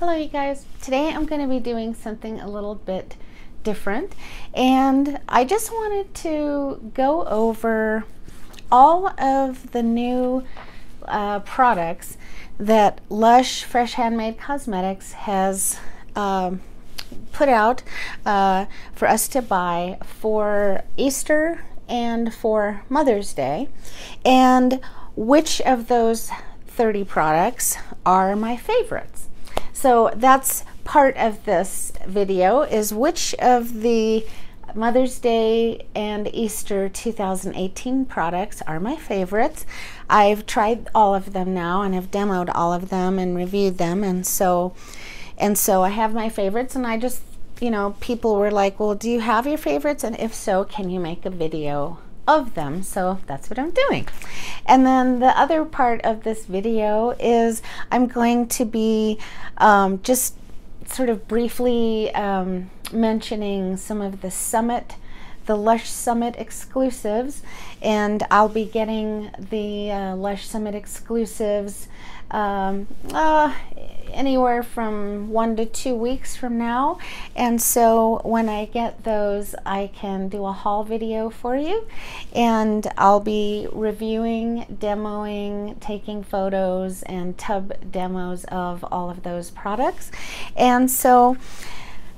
Hello you guys. Today I'm going to be doing something a little bit different and I just wanted to go over all of the new uh, products that Lush Fresh Handmade Cosmetics has um, put out uh, for us to buy for Easter and for Mother's Day and which of those 30 products are my favorites. So that's part of this video is which of the Mother's Day and Easter 2018 products are my favorites. I've tried all of them now and have demoed all of them and reviewed them and so and so I have my favorites and I just you know people were like well do you have your favorites and if so can you make a video of them. So that's what I'm doing. And then the other part of this video is I'm going to be um, just sort of briefly um, mentioning some of the summit the Lush Summit exclusives and I'll be getting the uh, Lush Summit exclusives um, uh, anywhere from one to two weeks from now. And so when I get those, I can do a haul video for you. And I'll be reviewing, demoing, taking photos, and tub demos of all of those products. And so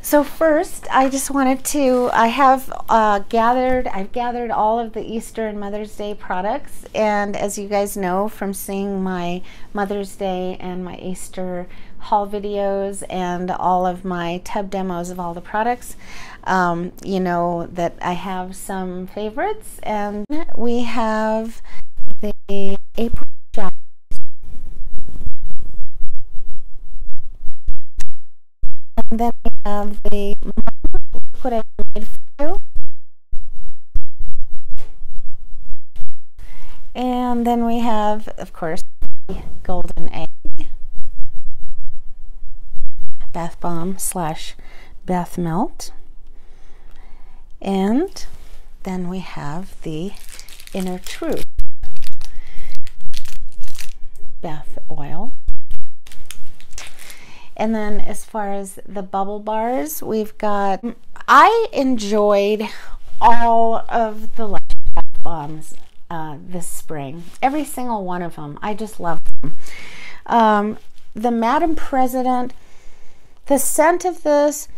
so first, I just wanted to, I have uh, gathered, I've gathered all of the Easter and Mother's Day products. And as you guys know from seeing my Mother's Day and my Easter haul videos and all of my tub demos of all the products, um, you know that I have some favorites. And we have the April And then Um, have the for you. And then we have, of course, the golden egg, bath bomb slash bath melt. And then we have the inner truth bath oil. And then as far as the bubble bars, we've got, I enjoyed all of the bath bombs uh, this spring. Every single one of them. I just love them. Um, the Madam President, the scent of this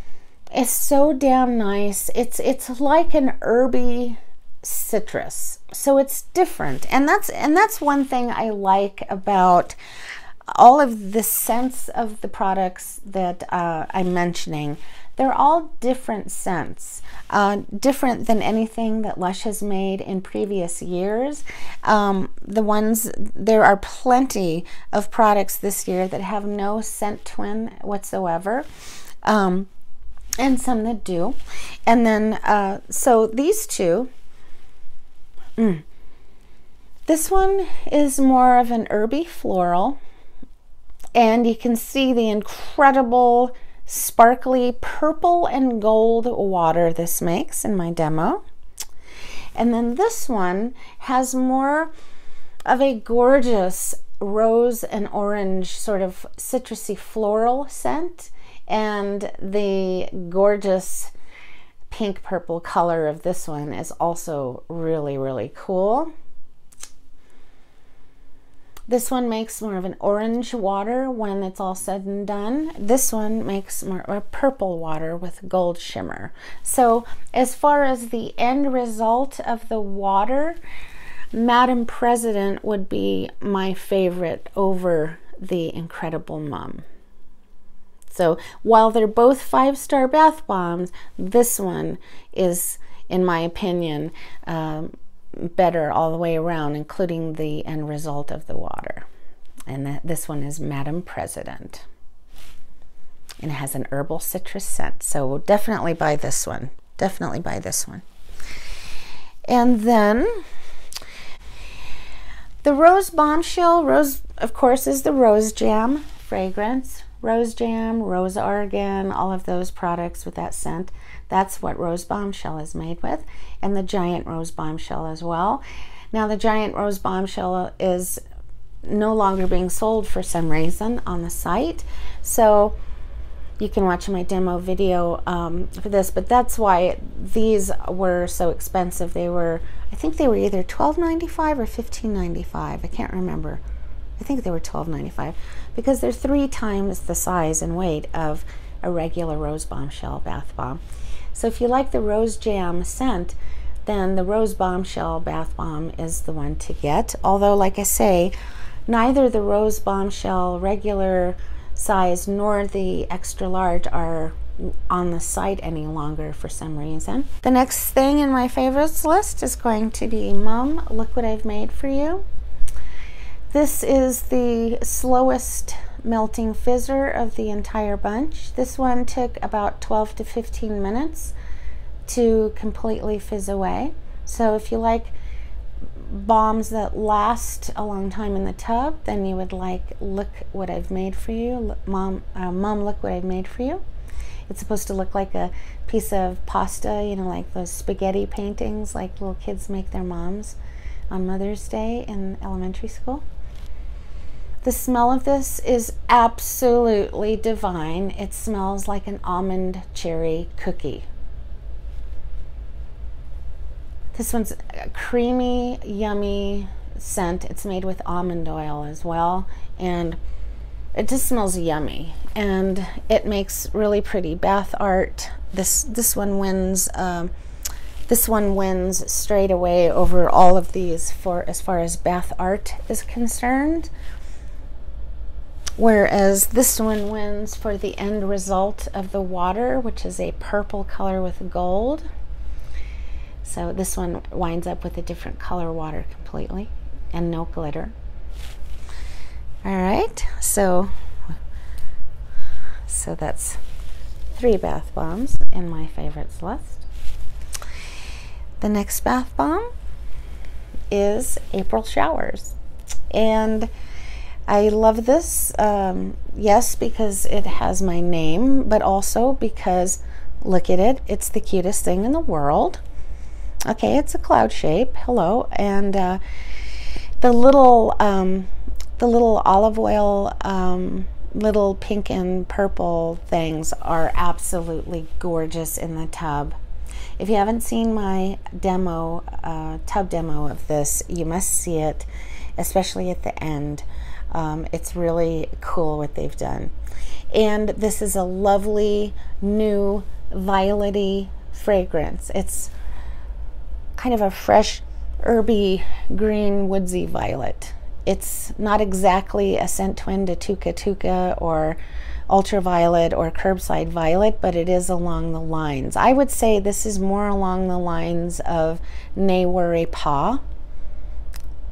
is so damn nice. It's, it's like an herby citrus. So it's different. And that's, and that's one thing I like about all of the scents of the products that uh, I'm mentioning, they're all different scents, uh, different than anything that Lush has made in previous years. Um, the ones, there are plenty of products this year that have no scent twin whatsoever. Um, and some that do. And then, uh, so these two, mm, this one is more of an herby floral and you can see the incredible sparkly purple and gold water this makes in my demo. And then this one has more of a gorgeous rose and orange sort of citrusy floral scent and the gorgeous pink purple color of this one is also really really cool this one makes more of an orange water when it's all said and done. This one makes more a purple water with gold shimmer. So as far as the end result of the water, Madam President would be my favorite over the Incredible Mum. So while they're both five-star bath bombs, this one is, in my opinion, um, better all the way around, including the end result of the water. And that, this one is Madam President. And it has an herbal citrus scent. So definitely buy this one. Definitely buy this one. And then the Rose Bombshell. Rose, of course, is the Rose Jam fragrance. Rose Jam, Rose Argan, all of those products with that scent. That's what Rose Bombshell is made with, and the Giant Rose Bombshell as well. Now, the Giant Rose Bombshell is no longer being sold for some reason on the site. So you can watch my demo video um, for this, but that's why these were so expensive. They were, I think they were either $12.95 or $15.95. I can't remember. I think they were $12.95 because they're three times the size and weight of a regular rose bombshell bath bomb. So if you like the rose jam scent, then the rose bombshell bath bomb is the one to get. Although, like I say, neither the rose bombshell regular size nor the extra large are on the site any longer for some reason. The next thing in my favorites list is going to be Mum, Look What I've Made For You. This is the slowest melting fizzer of the entire bunch. This one took about 12 to 15 minutes to completely fizz away. So if you like bombs that last a long time in the tub, then you would like look what I've made for you. Mom, uh, mom, look what I've made for you. It's supposed to look like a piece of pasta, you know, like those spaghetti paintings like little kids make their moms on Mother's Day in elementary school. The smell of this is absolutely divine. It smells like an almond cherry cookie. This one's a creamy, yummy scent. It's made with almond oil as well. And it just smells yummy. And it makes really pretty bath art. This, this one wins, um, this one wins straight away over all of these for as far as bath art is concerned. Whereas this one wins for the end result of the water, which is a purple color with gold. So this one winds up with a different color water completely and no glitter. All right, so so that's three bath bombs in my favorites list. The next bath bomb is April Showers. And I love this, um, yes, because it has my name, but also because look at it, it's the cutest thing in the world. Okay, it's a cloud shape. Hello, and uh, the little um, the little olive oil, um, little pink and purple things are absolutely gorgeous in the tub. If you haven't seen my demo, uh, tub demo of this, you must see it, especially at the end. Um, it's really cool what they've done. And this is a lovely new violety fragrance. It's kind of a fresh, herby, green, woodsy violet. It's not exactly a scent twin to Tuca Tuca or ultraviolet or curbside violet, but it is along the lines. I would say this is more along the lines of Ne Worry Pa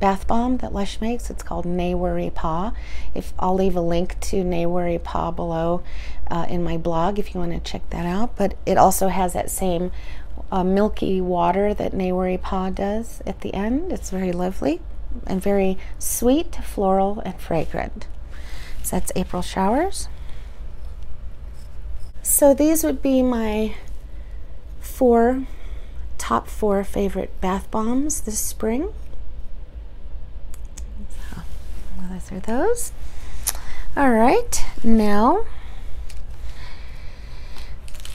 bath bomb that Lush makes. It's called Ne Worry Pa. If I'll leave a link to Ne Worry Pa below uh, in my blog if you want to check that out. But it also has that same uh, milky water that Ne Worry Pa does at the end. It's very lovely and very sweet, floral, and fragrant. So that's April Showers. So these would be my four top four favorite bath bombs this spring. So those are those. All right, now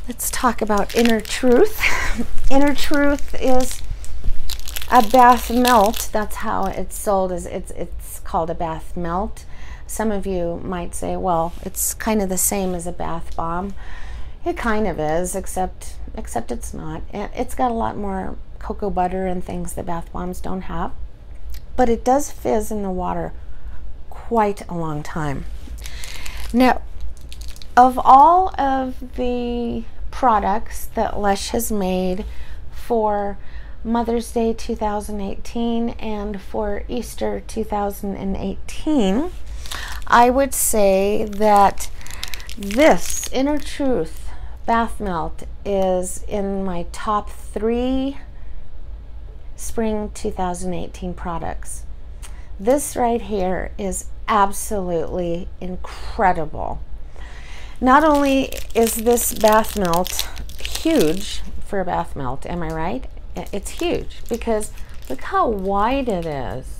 let's talk about Inner Truth. Inner Truth is a bath melt. That's how it's sold. Is it's it's called a bath melt. Some of you might say, well, it's kind of the same as a bath bomb. It kind of is, except except it's not. It's got a lot more cocoa butter and things that bath bombs don't have, but it does fizz in the water quite a long time. Now, of all of the products that Lush has made for Mother's Day 2018 and for Easter 2018, I would say that this Inner Truth Bath Melt is in my top three spring 2018 products. This right here is absolutely incredible. Not only is this bath melt huge for a bath melt, am I right? It's huge because look how wide it is,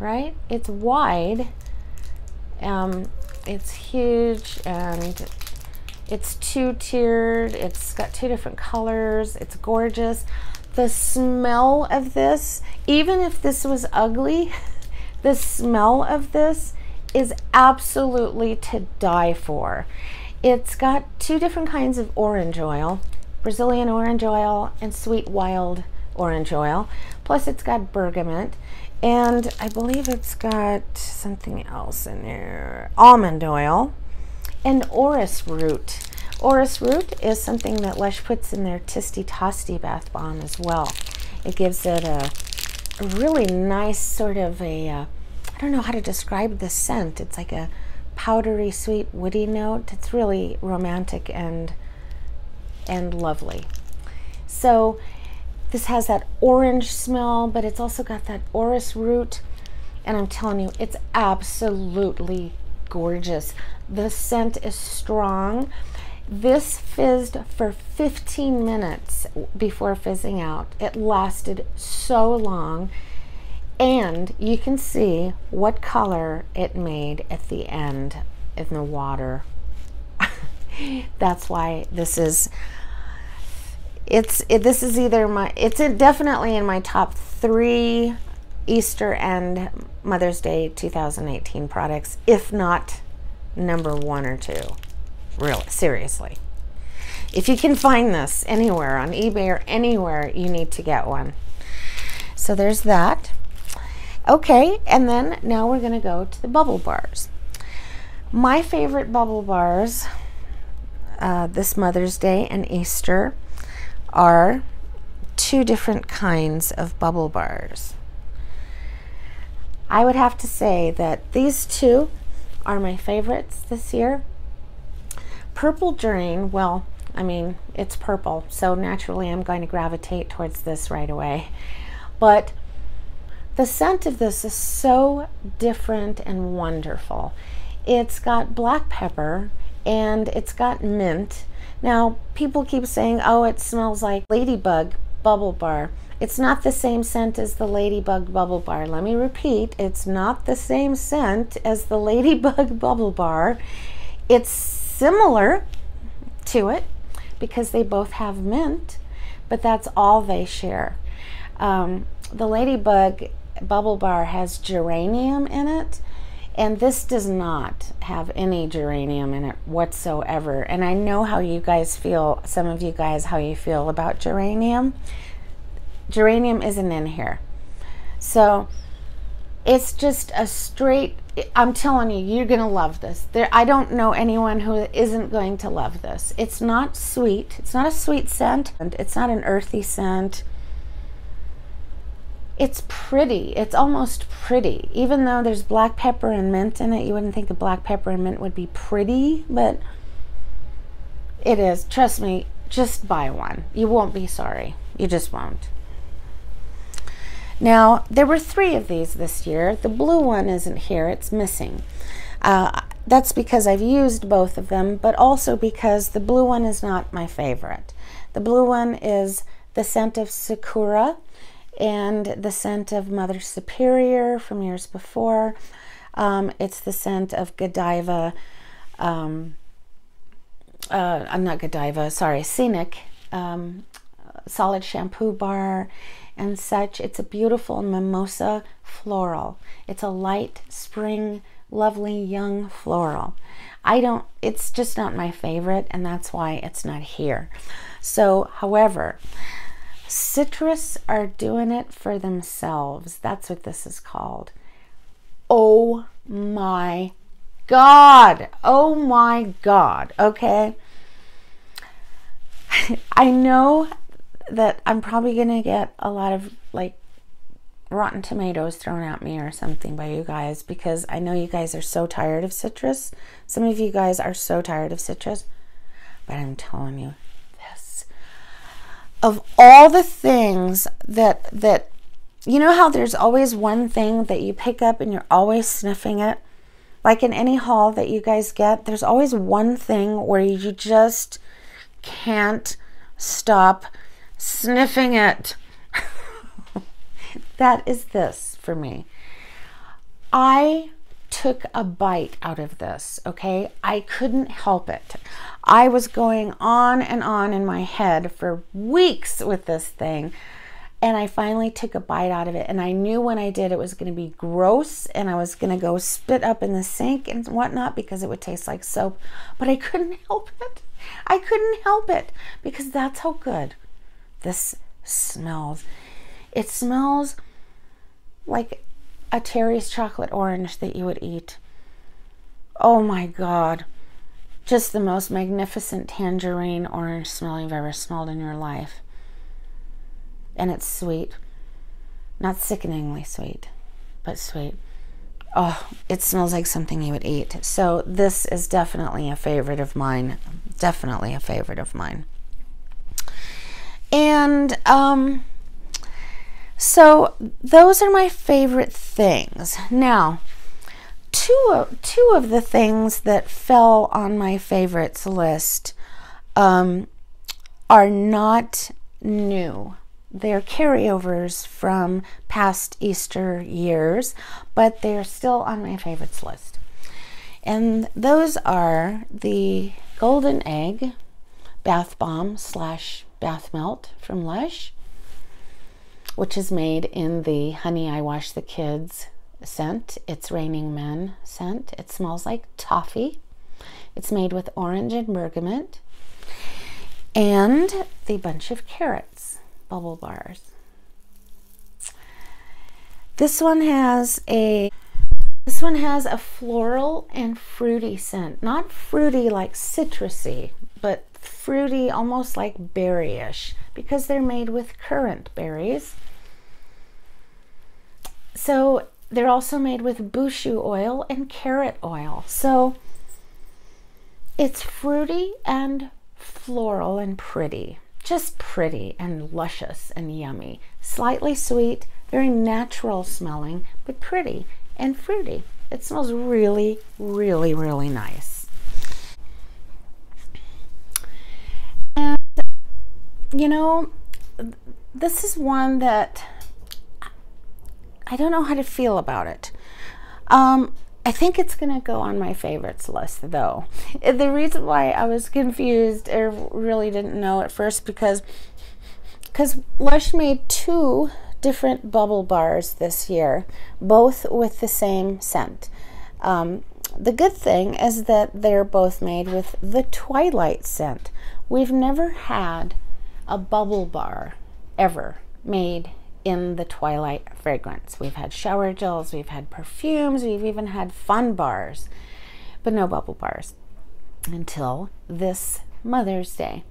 right? It's wide, um, it's huge, and It's two tiered, it's got two different colors, it's gorgeous. The smell of this, even if this was ugly, the smell of this is absolutely to die for. It's got two different kinds of orange oil Brazilian orange oil and sweet wild orange oil. Plus, it's got bergamot. And I believe it's got something else in there almond oil and orris root. Orris root is something that Lush puts in their Tisty Tosty bath bomb as well. It gives it a, really nice sort of a uh, I don't know how to describe the scent. It's like a powdery, sweet, woody note. It's really romantic and and lovely. So this has that orange smell, but it's also got that orris root. And I'm telling you, it's absolutely gorgeous. The scent is strong. This fizzed for 15 minutes before fizzing out. It lasted so long. And you can see what color it made at the end in the water. That's why this is it's it, this is either my it's definitely in my top three Easter and Mother's Day 2018 products, if not number one or two. Really, seriously. If you can find this anywhere on eBay or anywhere, you need to get one. So there's that. Okay, and then now we're going to go to the bubble bars. My favorite bubble bars uh, this Mother's Day and Easter are two different kinds of bubble bars. I would have to say that these two are my favorites this year. Purple Dream, well, I mean, it's purple, so naturally I'm going to gravitate towards this right away. But the scent of this is so different and wonderful. It's got black pepper and it's got mint now, people keep saying, oh, it smells like ladybug bubble bar. It's not the same scent as the ladybug bubble bar. Let me repeat, it's not the same scent as the ladybug bubble bar. It's similar to it because they both have mint, but that's all they share. Um, the ladybug bubble bar has geranium in it and this does not have any geranium in it whatsoever. And I know how you guys feel, some of you guys, how you feel about geranium. Geranium isn't in here. So it's just a straight, I'm telling you, you're going to love this. There, I don't know anyone who isn't going to love this. It's not sweet. It's not a sweet scent. and It's not an earthy scent it's pretty. It's almost pretty. Even though there's black pepper and mint in it, you wouldn't think a black pepper and mint would be pretty, but it is. Trust me, just buy one. You won't be sorry. You just won't. Now, there were three of these this year. The blue one isn't here, it's missing. Uh, that's because I've used both of them, but also because the blue one is not my favorite. The blue one is the scent of Sakura and the scent of Mother Superior from years before. Um, it's the scent of Godiva, um, uh, I'm not Godiva, sorry, Seanik, um, solid shampoo bar and such. It's a beautiful mimosa floral. It's a light spring, lovely young floral. I don't, it's just not my favorite, and that's why it's not here. So, however, Citrus are doing it for themselves. That's what this is called. Oh my God. Oh my God. Okay. I know that I'm probably going to get a lot of like rotten tomatoes thrown at me or something by you guys because I know you guys are so tired of citrus. Some of you guys are so tired of citrus. But I'm telling you, this. of all the things that that you know how there's always one thing that you pick up and you're always sniffing it like in any haul that you guys get there's always one thing where you just can't stop sniffing it that is this for me i took a bite out of this, okay? I couldn't help it. I was going on and on in my head for weeks with this thing. And I finally took a bite out of it. And I knew when I did it was going to be gross and I was going to go spit up in the sink and whatnot because it would taste like soap. But I couldn't help it. I couldn't help it because that's how good this smells. It smells like a Terry's chocolate orange that you would eat. Oh my God. Just the most magnificent tangerine orange smell you've ever smelled in your life. And it's sweet. Not sickeningly sweet, but sweet. Oh, it smells like something you would eat. So, this is definitely a favorite of mine. Definitely a favorite of mine. And, um, so those are my favorite things. Now, two of, two of the things that fell on my favorites list um, are not new. They're carryovers from past Easter years, but they're still on my favorites list. And those are the Golden Egg Bath Bomb slash Bath Melt from Lush which is made in the Honey I Wash the Kids scent. It's Raining Men scent. It smells like toffee. It's made with orange and bergamot. And the bunch of carrots bubble bars. This one has a this one has a floral and fruity scent. Not fruity like citrusy, but fruity almost like berryish because they're made with currant berries. So they're also made with buchu oil and carrot oil. So it's fruity and floral and pretty. Just pretty and luscious and yummy. Slightly sweet, very natural smelling, but pretty and fruity. It smells really, really, really nice. You know, this is one that I don't know how to feel about it. Um, I think it's going to go on my favorites list though. The reason why I was confused or really didn't know at first because because Lush made two different bubble bars this year, both with the same scent. Um, the good thing is that they're both made with the Twilight scent. We've never had a bubble bar ever made in the twilight fragrance. We've had shower gels, we've had perfumes, we've even had fun bars, but no bubble bars until this Mother's Day.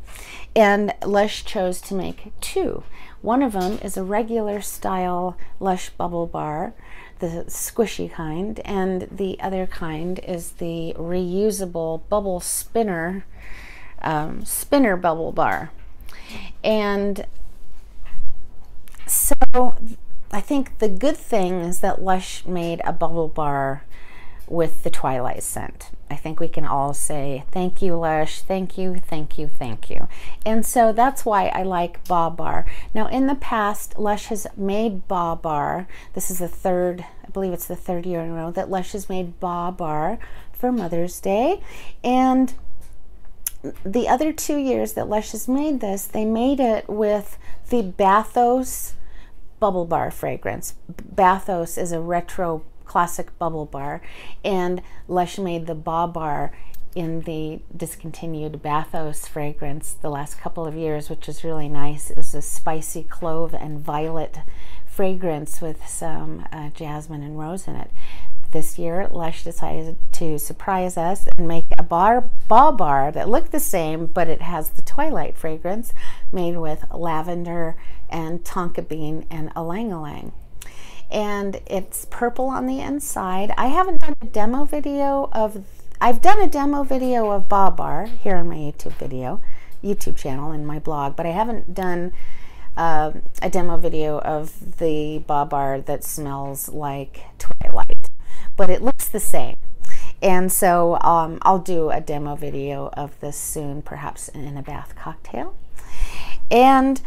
And Lush chose to make two. One of them is a regular style Lush bubble bar, the squishy kind, and the other kind is the reusable bubble spinner, um, spinner bubble bar. And so I think the good thing is that Lush made a bubble bar with the Twilight scent. I think we can all say thank you, Lush, thank you, thank you, thank you. And so that's why I like Ba Bar. Now, in the past, Lush has made Ba Bar. This is the third, I believe it's the third year in a row that Lush has made Ba Bar for Mother's Day. And the other two years that Lush has made this, they made it with the Bathos bubble bar fragrance. Bathos is a retro classic bubble bar, and Lush made the Ba Bar in the discontinued Bathos fragrance the last couple of years, which is really nice. It was a spicy clove and violet fragrance with some uh, jasmine and rose in it. This year, Lush decided to surprise us and make a bar Ba Bar that looked the same, but it has the Twilight fragrance made with lavender and tonka bean and ylang ylang. And it's purple on the inside. I haven't done a demo video of, I've done a demo video of Ba Bar here on my YouTube video, YouTube channel and my blog, but I haven't done uh, a demo video of the Ba Bar that smells like Twilight but it looks the same. And so um, I'll do a demo video of this soon, perhaps in a bath cocktail. And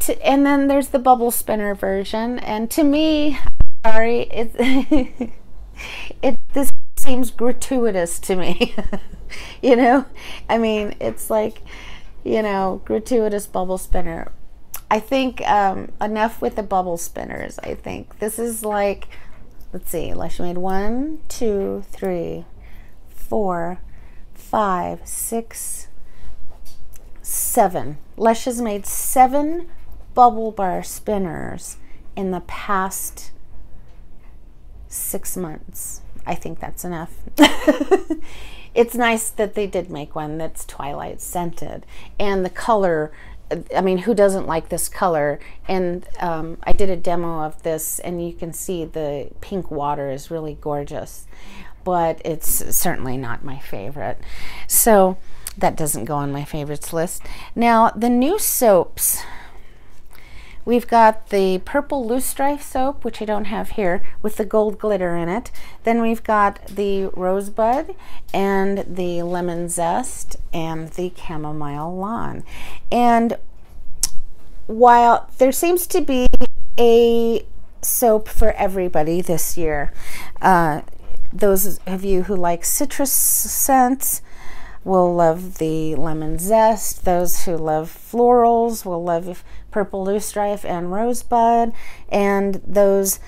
to, and then there's the bubble spinner version. And to me, sorry, it's it this seems gratuitous to me. you know, I mean, it's like, you know, gratuitous bubble spinner. I think um, enough with the bubble spinners. I think this is like, let's see, Lush made one, two, three, four, five, six, seven. Lush has made seven bubble bar spinners in the past six months. I think that's enough. it's nice that they did make one that's twilight scented and the color I mean, who doesn't like this color? And um, I did a demo of this, and you can see the pink water is really gorgeous, but it's certainly not my favorite. So that doesn't go on my favorites list. Now, the new soaps We've got the purple loosestrife soap, which I don't have here, with the gold glitter in it. Then we've got the rosebud and the lemon zest and the chamomile lawn. And while there seems to be a soap for everybody this year, uh, those of you who like citrus scents, will love the lemon zest. Those who love florals will love purple loosestrife and rosebud. And those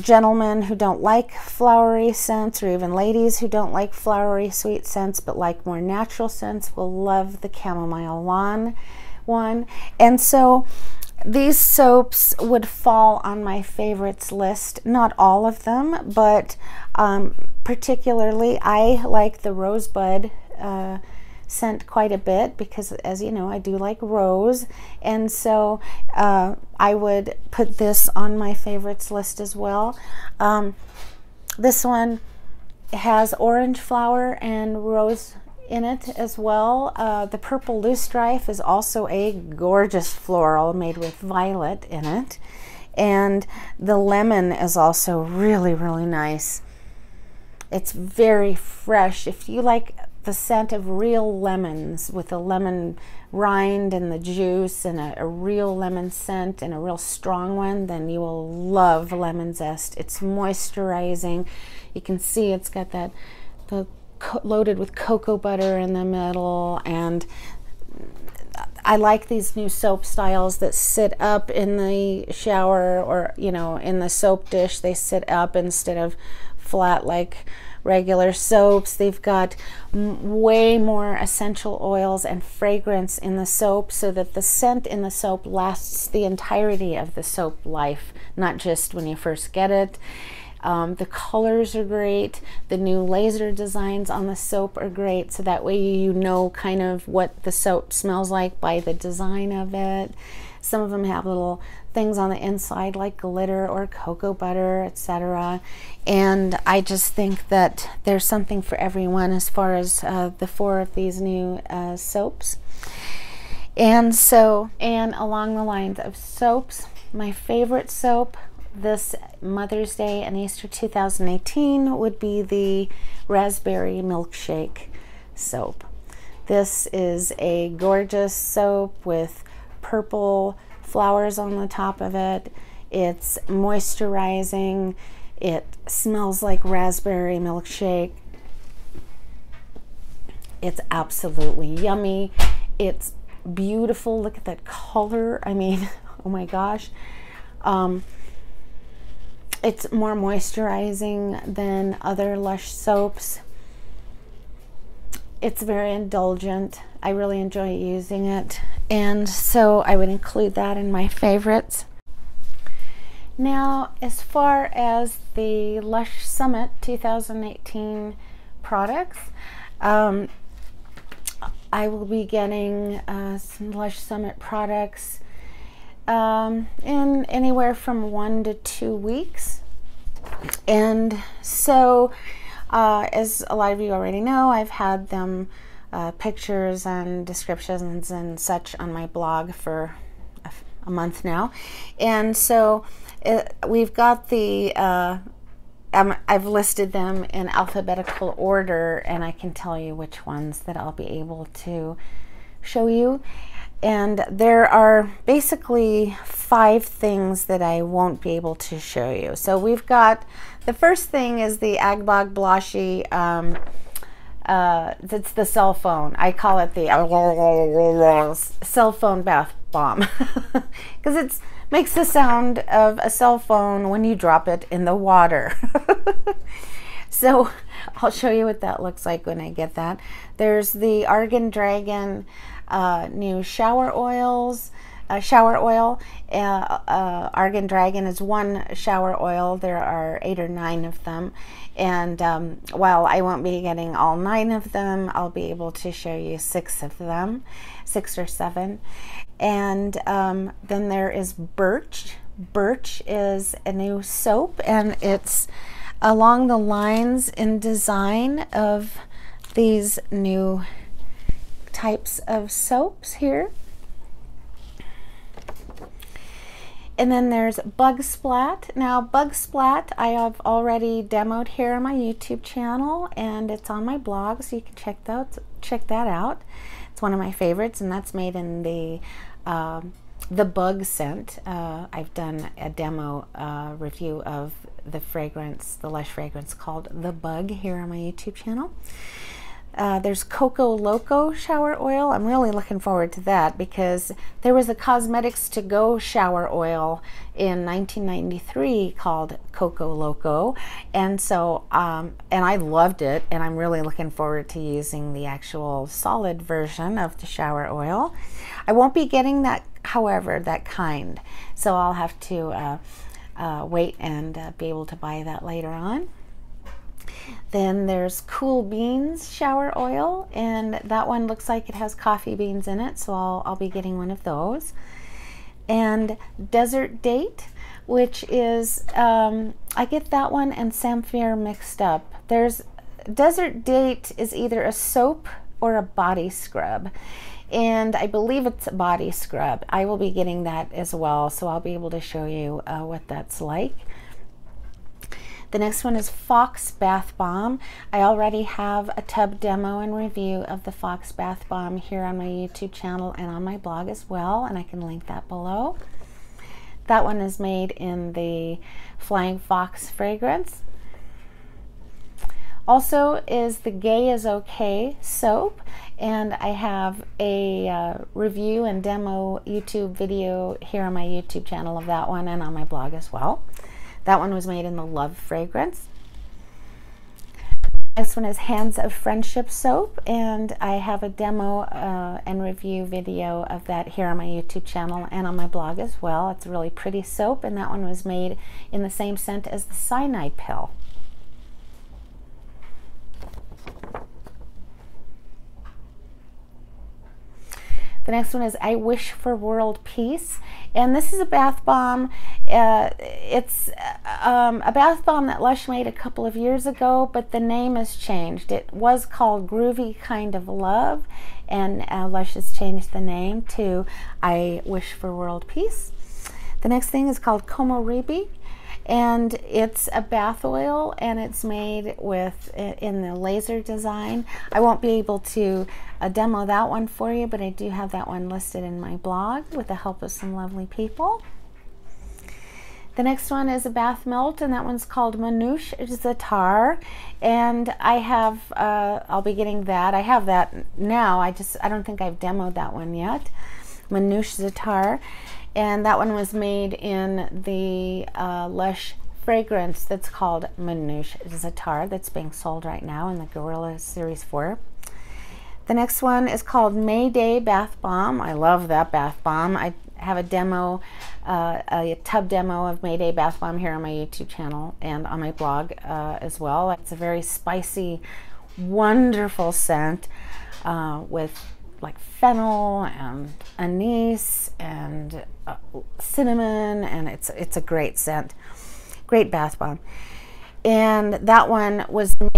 gentlemen who don't like flowery scents, or even ladies who don't like flowery sweet scents but like more natural scents, will love the chamomile lawn one. And so these soaps would fall on my favorites list. Not all of them, but um, particularly I like the rosebud uh, scent quite a bit because, as you know, I do like rose, and so uh, I would put this on my favorites list as well. Um, this one has orange flower and rose in it as well. Uh, the purple loosestrife is also a gorgeous floral made with violet in it. And the lemon is also really, really nice. It's very fresh. If you like the scent of real lemons with the lemon rind and the juice and a, a, real lemon scent and a real strong one, then you will love lemon zest. It's moisturizing. You can see it's got that the loaded with cocoa butter in the middle and I like these new soap styles that sit up in the shower or you know in the soap dish they sit up instead of flat like regular soaps. They've got way more essential oils and fragrance in the soap so that the scent in the soap lasts the entirety of the soap life, not just when you first get it. Um, the colors are great. The new laser designs on the soap are great. So that way you know kind of what the soap smells like by the design of it. Some of them have little things on the inside like glitter or cocoa butter, etc. And I just think that there's something for everyone as far as uh, the four of these new uh, soaps. And so, and along the lines of soaps, my favorite soap this Mother's Day and Easter 2018 would be the Raspberry Milkshake soap. This is a gorgeous soap with purple flowers on the top of it. It's moisturizing. It smells like raspberry milkshake. It's absolutely yummy. It's beautiful. Look at that color. I mean, oh my gosh. Um, it's more moisturizing than other Lush soaps. It's very indulgent. I really enjoy using it. And so I would include that in my favorites. Now, as far as the Lush Summit 2018 products, um, I will be getting uh, some Lush Summit products um, in anywhere from one to two weeks. And so uh, as a lot of you already know, I've had them uh, pictures and descriptions and such on my blog for a, month now. And so it, uh, we've got the, uh, um, I've listed them in alphabetical order, and I can tell you which ones that I'll be able to show you. And there are basically five things that I won't be able to show you. So we've got the first thing is the Agbag Blushi. Um, uh, it's the cell phone. I call it the cell phone bath bomb because it makes the sound of a cell phone when you drop it in the water. so I'll show you what that looks like when I get that. There's the Argan Dragon uh, new shower oils uh, shower oil. Uh, uh, Argan Dragon is one shower oil. There are eight or nine of them. And um, while I won't be getting all nine of them, I'll be able to show you six of them, six or seven. And um, then there is Birch. Birch is a new soap, and it's along the lines in design of these new types of soaps here. And then there's Bug Splat. Now, Bug Splat I have already demoed here on my YouTube channel, and it's on my blog, so you can check that check that out. It's one of my favorites, and that's made in the um, the bug scent. Uh, I've done a demo uh, review of the fragrance, the Lush fragrance called The Bug here on my YouTube channel. Uh, there's Coco Loco shower oil. I'm really looking forward to that because there was a Cosmetics to Go shower oil in 1993 called Coco Loco. And so, um, and I loved it. And I'm really looking forward to using the actual solid version of the shower oil. I won't be getting that, however, that kind. So I'll have to uh, uh, wait and uh, be able to buy that later on. Then there's Cool Beans shower oil, and that one looks like it has coffee beans in it, so I'll, I'll be getting one of those. And Desert Date, which is, um, I get that one and Samphire mixed up. There's Desert Date is either a soap or a body scrub and I believe it's a body scrub. I will be getting that as well, so I'll be able to show you uh, what that's like. The next one is Fox Bath Bomb. I already have a tub demo and review of the Fox Bath Bomb here on my YouTube channel and on my blog as well, and I can link that below. That one is made in the Flying Fox fragrance. Also is the Gay is Okay soap, and I have a uh, review and demo YouTube video here on my YouTube channel of that one and on my blog as well. That one was made in the Love fragrance. Next one is Hands of Friendship soap, and I have a demo uh, and review video of that here on my YouTube channel and on my blog as well. It's a really pretty soap, and that one was made in the same scent as the cyanide pill. The next one is I Wish for World Peace. And this is a bath bomb. Uh, it's um, a bath bomb that Lush made a couple of years ago, but the name has changed. It was called Groovy Kind of Love, and uh, Lush has changed the name to I Wish for World Peace. The next thing is called Komorebi and it's a bath oil and it's made with in the laser design I won't be able to uh, demo that one for you but I do have that one listed in my blog with the help of some lovely people the next one is a bath melt, and that one's called Manouche Zatar. And I have, uh, I'll be getting that. I have that now. I just, I don't think I've demoed that one yet. Manouche Zatar and that one was made in the uh, Lush fragrance that's called Manouche Zatar that's being sold right now in the Gorilla Series 4. The next one is called Mayday Bath Bomb. I love that bath bomb. I have a demo, uh, a tub demo of Mayday Bath Bomb here on my YouTube channel and on my blog uh, as well. It's a very spicy, wonderful scent uh, with like fennel and anise and uh, cinnamon, and it's it's a great scent, great bath bomb. And that one was made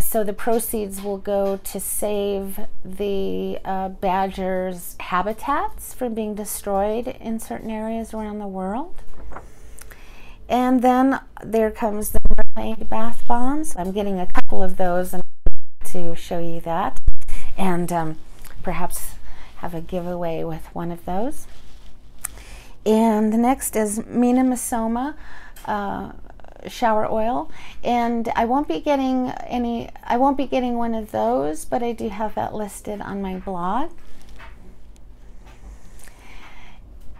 so the proceeds will go to save the uh, badgers' habitats from being destroyed in certain areas around the world. And then there comes the mermaid bath bombs. I'm getting a couple of those and to show you that. And um, perhaps have a giveaway with one of those. And the next is Mina Masoma uh, shower oil. And I won't be getting any I won't be getting one of those but I do have that listed on my blog.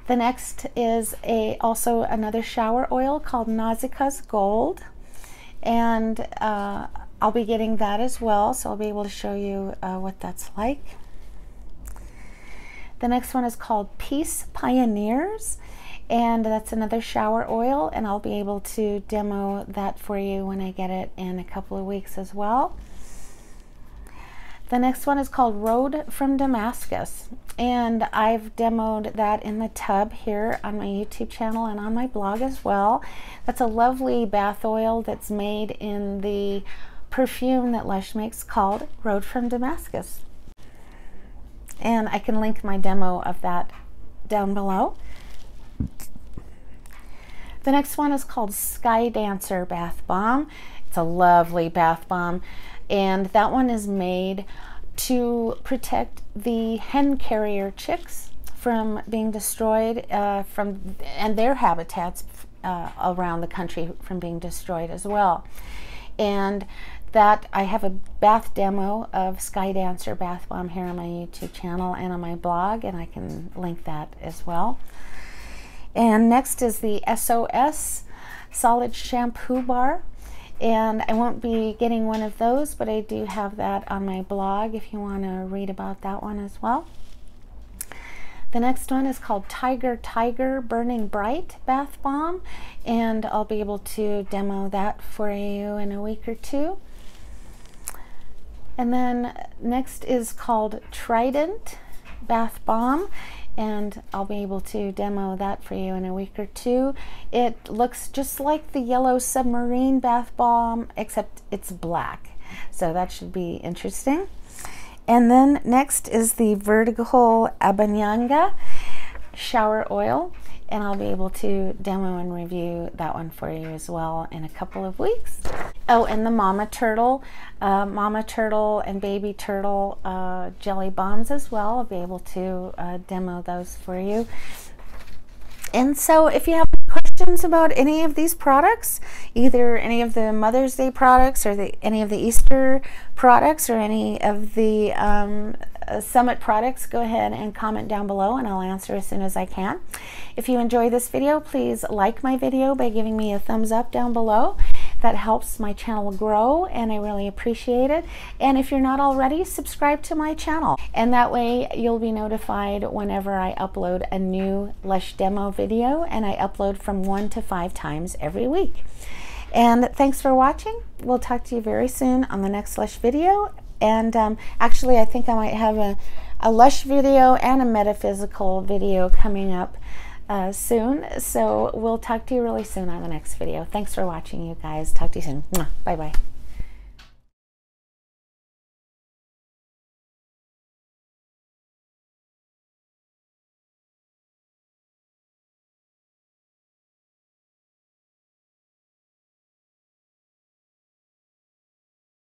The next is a also another shower oil called Nausica's Gold. And uh, I'll be getting that as well so I'll be able to show you uh, what that's like the next one is called Peace Pioneers and that's another shower oil and I'll be able to demo that for you when I get it in a couple of weeks as well. The next one is called Road from Damascus and I've demoed that in the tub here on my YouTube channel and on my blog as well. That's a lovely bath oil that's made in the perfume that Lush makes called Road from Damascus. And I can link my demo of that down below. The next one is called Sky Dancer Bath Bomb. It's a lovely bath bomb, and that one is made to protect the hen harrier chicks from being destroyed uh, from and their habitats uh, around the country from being destroyed as well. And that I have a bath demo of Sky Dancer Bath Bomb here on my YouTube channel and on my blog, and I can link that as well. And next is the SOS Solid Shampoo Bar. And I won't be getting one of those, but I do have that on my blog if you want to read about that one as well. The next one is called Tiger Tiger Burning Bright Bath Bomb, and I'll be able to demo that for you in a week or two. And then next is called Trident Bath Bomb, and I'll be able to demo that for you in a week or two. It looks just like the yellow submarine bath bomb, except it's black. So that should be interesting. And then next is the Vertical Abanyanga shower oil and I'll be able to demo and review that one for you as well in a couple of weeks. Oh, and the Mama Turtle, uh, Mama Turtle and Baby Turtle uh, jelly bombs as well. I'll be able to uh, demo those for you. And so if you have questions about any of these products, either any of the Mother's Day products or the, any of the Easter products or any of the um, uh, Summit products, go ahead and comment down below and I'll answer as soon as I can. If you enjoy this video, please like my video by giving me a thumbs up down below. That helps my channel grow and I really appreciate it. And if you're not already, subscribe to my channel. And that way you'll be notified whenever I upload a new Lush demo video and I upload from one to five times every week. And thanks for watching. We'll talk to you very soon on the next Lush video. And um, actually, I think I might have a, a Lush video and a metaphysical video coming up uh, soon. So we'll talk to you really soon on the next video. Thanks for watching, you guys. Talk to you soon. Bye bye.